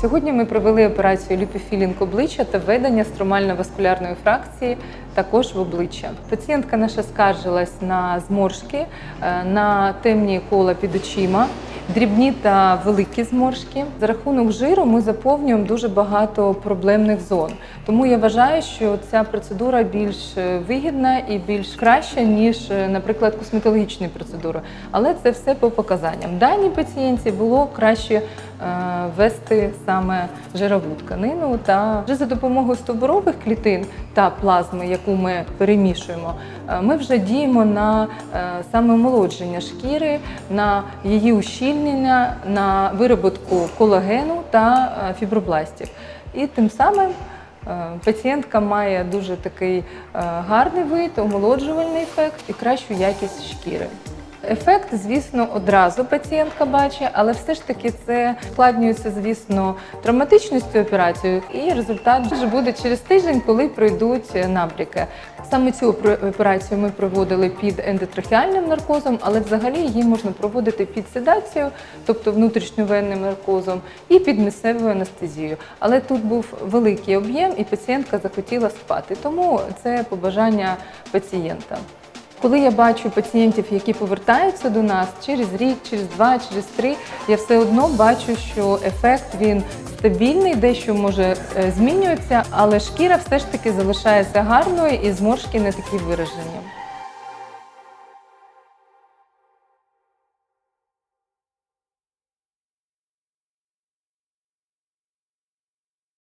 Сьогодні ми провели операцію ліпофілінг обличчя та введення стромально-васкулярної фракції також в обличчя. Пацієнтка наша скаржилась на зморшки, е, на темні кола під очима. Дрібні та великі зморшки. За рахунок жиру ми заповнюємо дуже багато проблемних зон. Тому я вважаю, що ця процедура більш е, вигідна і більш краща, ніж, е, наприклад, косметологічні процедури. Але це все по показанням. Даній пацієнтці було краще е, ввести саме жирову тканину. Та вже за допомогою стовбурових клітин та плазми, яку ми перемішуємо, е, ми вже діємо на е, саме омолодження шкіри, на її ущільнення, на вироботку колагену та фібробластів. І тим самим пацієнтка має дуже такий гарний вид, омолоджувальний ефект і кращу якість шкіри. Ефект, звісно, одразу пацієнтка бачить, але все ж таки це складнюється, звісно, травматичністю операції, і результат вже буде через тиждень, коли пройдуть набряки. Саме цю операцію ми проводили під ендотрахеальним наркозом, але взагалі її можна проводити під седацією, тобто внутрішньовенним наркозом, і під місцевою анестезією. Але тут був великий об'єм, і пацієнтка захотіла спати. Тому це побажання пацієнта. Коли я бачу пацієнтів, які повертаються до нас через рік, через два, через три, я все одно бачу, що ефект він стабільний, дещо може е, змінюється, але шкіра все ж таки залишається гарною і зморшки не такі виражені.